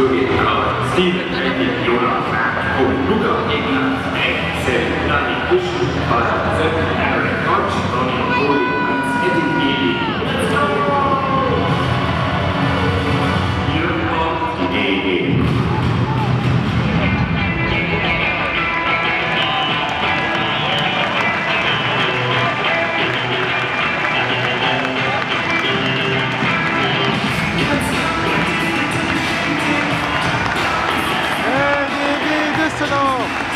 Logan Howard, Steven Jonas Matt, Cole, Luca, Ignaz, Hank, Seth, Danny, Christian, Paul, Sepp, Aaron, Koch, Cristiano.